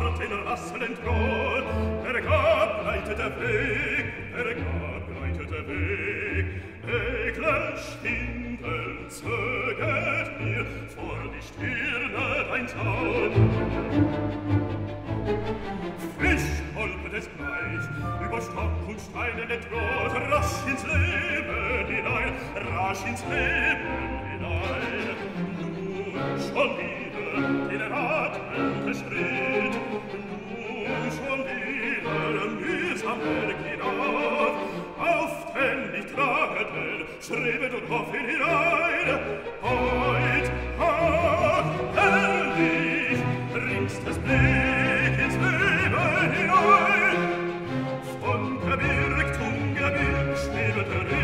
Worte in rasselnd Gold, er gab leitet der Weg, er gab leitet der Weg, Egler schwindeln zögert mir, vor die Stirne dein Tal. Frisch holpet es gleich, über Stock und Steine entrot, rasch ins Leben hinein, rasch ins Leben hinein, nun schon wieder, den Rat, Schritt. schrebet und hoff in. Heut, heut, herrlich, bringst das Blick ins Leben hinein. Von Gebirg zum Gebirg schwebet der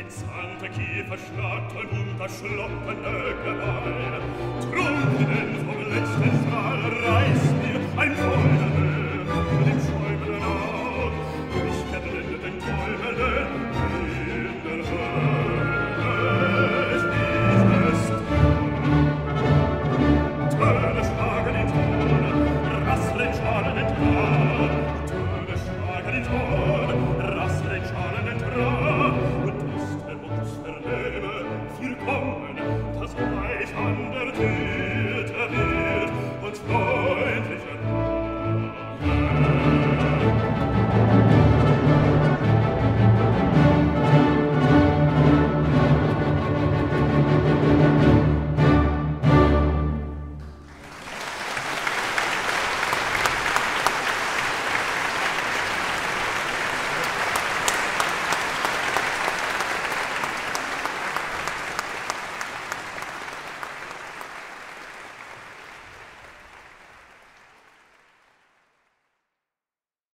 in sancte Kiefer schlattern und das schlotternde Geweih. Trumpfen vom letzten Strahl reißt mir ein